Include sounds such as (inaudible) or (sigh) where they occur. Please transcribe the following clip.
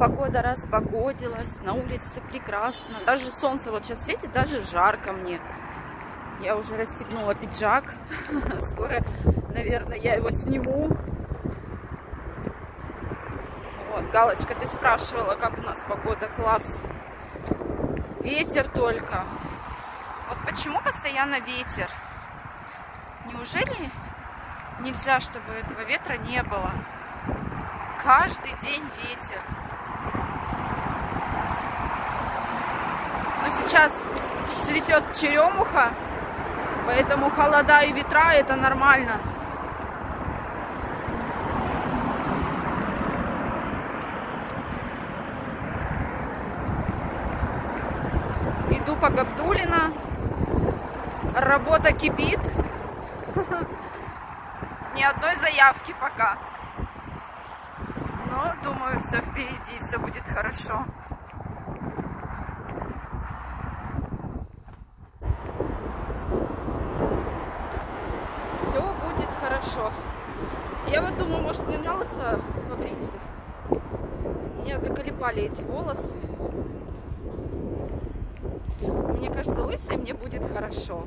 погода разбогодилась, на улице прекрасно. Даже солнце вот сейчас светит, даже жарко мне. Я уже расстегнула пиджак. (laughs) Скоро, наверное, я его сниму. Вот, Галочка, ты спрашивала, как у нас погода. Класс. Ветер только. Вот почему постоянно ветер? Неужели нельзя, чтобы этого ветра не было? Каждый день ветер. Но сейчас цветет черемуха, поэтому холода и ветра это нормально. Иду по Габдулина. Работа кипит. (laughs) Ни одной заявки пока. Но думаю, все впереди, все будет хорошо. Все будет хорошо. Я вот думаю, может на лысо побриться. Меня заколебали эти волосы. Мне кажется, лысой мне будет хорошо.